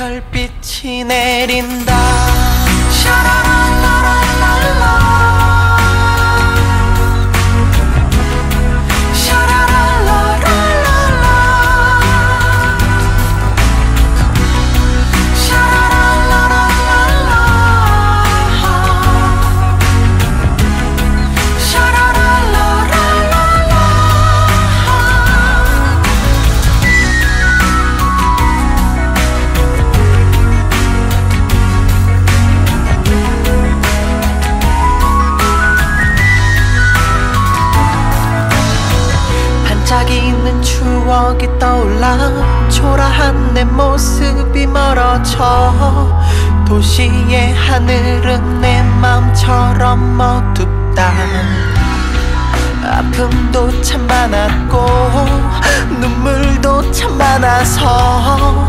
별빛이 내린다 반짝이는 추억이 떠올라 초라한 내 모습이 멀어져 도시의 하늘은 내 맘처럼 어둡다. 아픔도 참 많았고 눈물도 참 많아서